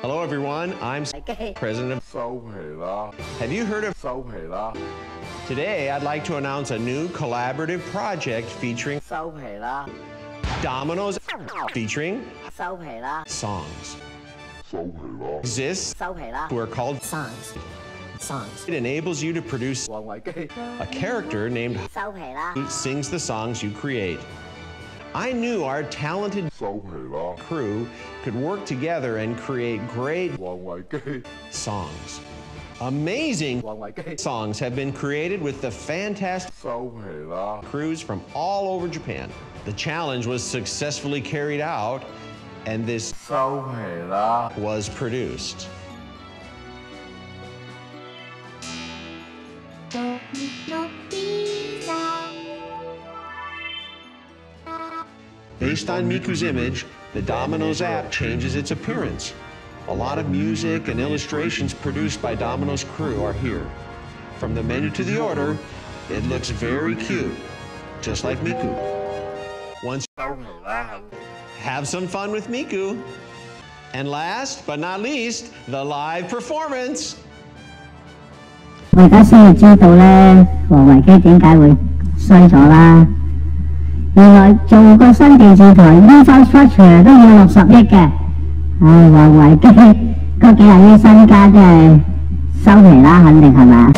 Hello everyone, I'm President of 收皮啦。Have you heard of 收皮啦？Today I'd like to announce a new collaborative project featuring Domino's featuring 收皮啦 songs. 收皮啦 exists 收皮啦 who are called songs. Songs. It enables you to produce a character named 收皮啦 who sings the songs you create. I knew our talented crew could work together and create great songs. Amazing songs have been created with the fantastic crews from all over Japan. The challenge was successfully carried out, and this was produced. Based on Miku's image, the Domino's app changes its appearance. A lot of music and illustrations produced by Domino's crew are here. From the menu to the order, it looks very cute, just like Miku. Once have some fun with Miku. And last but not least, the live performance. 我而家先至知道咧，王維基點解會衰咗啦。原來做個新電視台 infrastructure 都要六十億嘅，唉，黃維基嗰幾廿億身家真係收皮啦，肯定係咪啊？